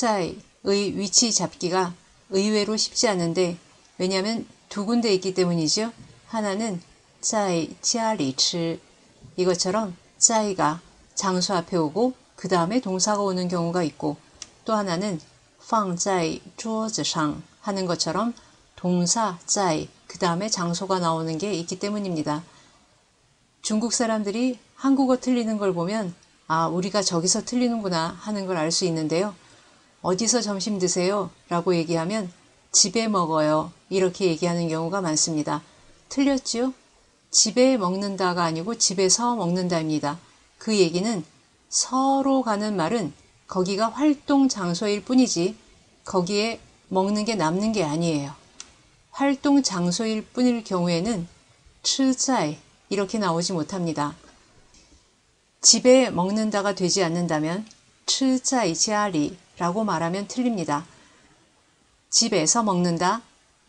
캡처의 위치 잡기가 의외로 쉽지 않은데 왜냐하면 두 군데 있기 때문이죠. 하나는 짜이 치아리츠 이것처럼 짜이가 장소 앞에 오고 그 다음에 동사가 오는 경우가 있고 또 하나는 황짜이 쪼즈상 하는 것처럼 동사 짜이 그 다음에 장소가 나오는 게 있기 때문입니다. 중국 사람들이 한국어 틀리는 걸 보면 아 우리가 저기서 틀리는구나 하는 걸 알 수 있는데요. 어디서 점심 드세요? 라고 얘기하면 집에 먹어요. 이렇게 얘기하는 경우가 많습니다. 틀렸지요? 집에 먹는다가 아니고 집에서 먹는다입니다. 그 얘기는 서로 가는 말은 거기가 활동 장소일 뿐이지 거기에 먹는 게 남는 게 아니에요. 활동 장소일 뿐일 경우에는 츠자이 이렇게 나오지 못합니다. 집에 먹는다가 되지 않는다면 지아리 라고 말하면 틀립니다. 집에서 먹는다.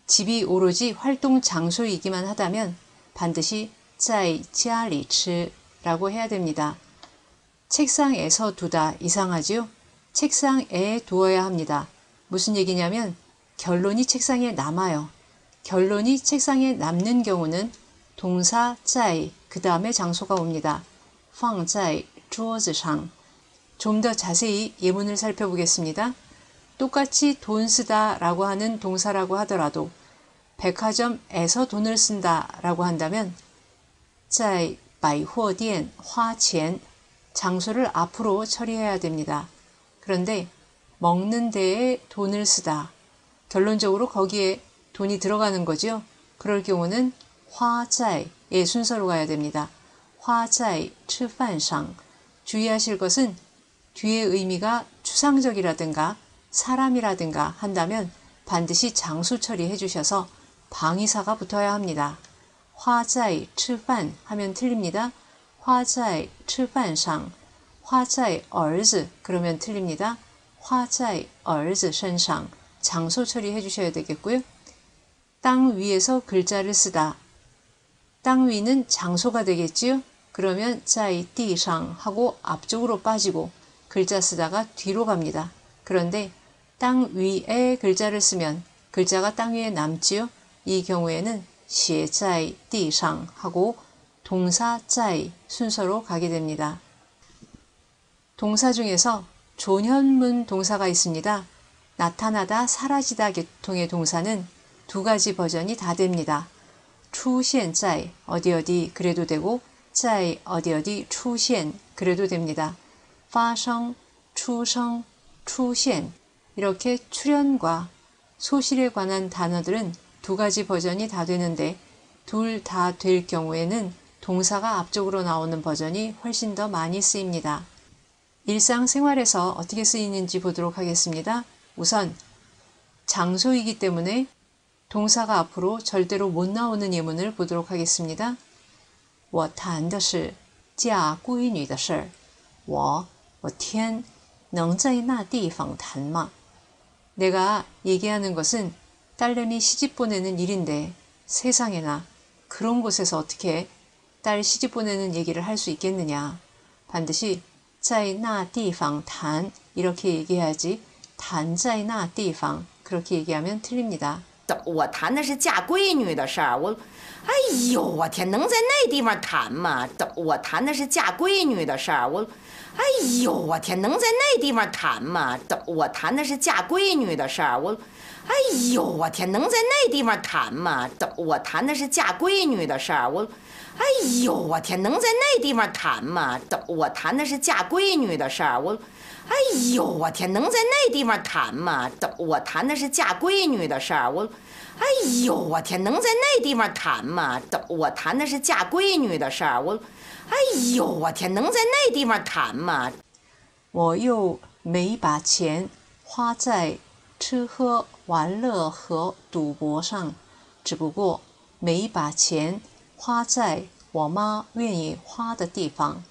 집이 오로지 활동 장소이기만 하다면 반드시 在家里吃라고 해야 됩니다. 책상에서 두다 이상하지요? 책상에 두어야 합니다. 무슨 얘기냐면 결론이 책상에 남아요. 결론이 책상에 남는 경우는 동사 在그 다음에 장소가 옵니다. 放在桌子上 좀 더 자세히 예문을 살펴보겠습니다. 똑같이 돈 쓰다 라고 하는 동사라고 하더라도 백화점에서 돈을 쓴다 라고 한다면 在百货店花钱 장소를 앞으로 처리해야 됩니다. 그런데 먹는 데에 돈을 쓰다. 결론적으로 거기에 돈이 들어가는 거죠. 그럴 경우는 화자의 순서로 가야 됩니다. 화자의 吃饭上 주의하실 것은 뒤의 의미가 추상적이라든가 사람이라든가 한다면 반드시 장수 처리해 주셔서 방위사가 붙어야 합니다. 화자의 吃饭 하면 틀립니다. 화자의 吃饭上 화자의 儿子 그러면 틀립니다. 화자의 儿子身上 장소 처리해 주셔야 되겠고요. 땅 위에서 글자를 쓰다. 땅 위는 장소가 되겠지요. 그러면 在地上 하고 앞쪽으로 빠지고 글자 쓰다가 뒤로 갑니다. 그런데 땅 위에 글자를 쓰면 글자가 땅 위에 남지요. 이 경우에는 写在地上 하고 동사 在 순서로 가게 됩니다. 동사 중에서 존현문 동사가 있습니다. 나타나다, 사라지다 계통의 동사는 두 가지 버전이 다 됩니다. 出现在 어디 어디 그래도 되고 在 어디 어디 出现 그래도 됩니다. 发生, 出生, 出现 이렇게 출현과 소실에 관한 단어들은 두 가지 버전이 다 되는데 둘 다 될 경우에는 동사가 앞쪽으로 나오는 버전이 훨씬 더 많이 쓰입니다. 일상생활에서 어떻게 쓰이는지 보도록 하겠습니다. 우선 장소이기 때문에 동사가 앞으로 절대로 못 나오는 예문을 보도록 하겠습니다. 我谈的是嫁闺女的事儿。我 我天能在那地方谈吗？ 내가 얘기하는 것은 딸내미 시집 보내는 일인데 세상에나 그런 곳에서 어떻게 딸 시집 보내는 얘기를 할 수 있겠느냐. 반드시 在那地方谈 이렇게 얘기해야지 谈在那地方 그렇게 얘기하면 틀립니다. 我谈的是嫁闺女的事儿。我，哎呦，我天，能在那地方谈吗？我谈的是嫁闺女的事儿。我，哎呦，我天，能在那地方谈吗？我谈的是嫁闺女的事儿。我，哎呦，我天，能在那地方谈吗？我谈的是嫁闺女的事儿。我，哎呦，我天，能在那地方谈吗？我谈的是嫁闺女的事儿。我，哎呦，我天，能在那地方谈吗？我谈的是嫁闺女的事儿。我。哎呦，我天，能在那地方谈吗？我谈的是嫁闺女的事儿。我，哎呦，我天，能在那地方谈吗？我又没把钱花在吃喝玩乐和赌博上，只不过没把钱花在我妈愿意花的地方。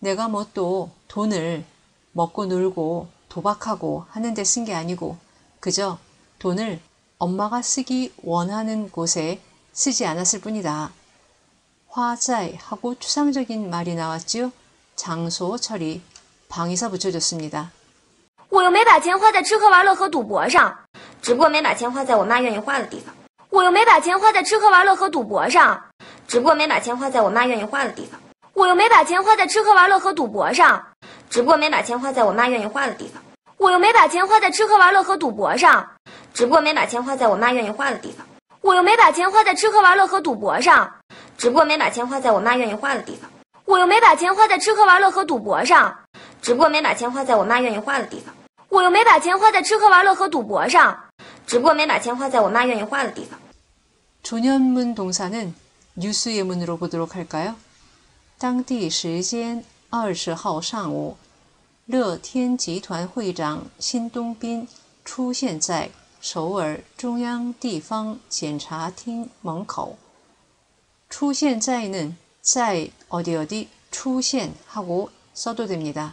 내가뭐또돈을먹고놀고도박하고하는데쓴게아니고그저돈을 엄마가 쓰기 원하는 곳에 쓰지 않았을 뿐이다. 화자이 하고 추상적인 말이 나왔지요. 장소 처리, 방위사 붙여줬습니다. 我又没把钱花在吃喝玩乐和赌博上，只不过没把钱花在我妈愿意花的地方。我又没把钱花在吃喝玩乐和赌博上，只不过没把钱花在我妈愿意花的地方。我又没把钱花在吃喝玩乐和赌博上，只不过没把钱花在我妈愿意花的地方。我又没把钱花在吃喝玩乐和赌博上，只不过没把钱花在我妈愿意花的地方。我又没把钱花在吃喝玩乐和赌博上，只不过没把钱花在我妈愿意花的地方。我又没把钱花在吃喝玩乐和赌博上，只不过没把钱花在我妈愿意花的地方。我又没把钱花在吃喝玩乐和赌博上，只不过没把钱花在我妈愿意花的地方。 조년문 동사는 뉴스 예문으로 보도록 할까요? 当地时间二十号上午，乐天集团会长辛东斌出现在首尔中央地方检察厅门口。出现在는在어디 어디 출現하고 써도 됩니다.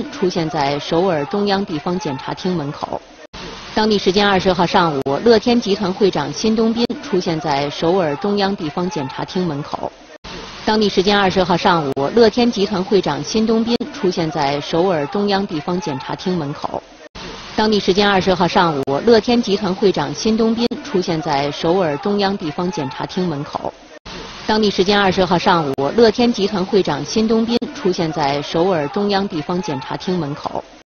出现在首尔中央地方检察厅门口。当地时间二十号上午，乐天集团会长辛东斌出现在首尔中央地方检察厅门口。当地时间二十号上午，乐天集团会长辛东斌出现在首尔中央地方检察厅门口。当地时间二十号上午，乐天集团会长辛东斌出现在首尔中央地方检察厅门口。当地时间二十号上午，乐天集团会长辛东斌出现在首尔中央地方检察厅门口。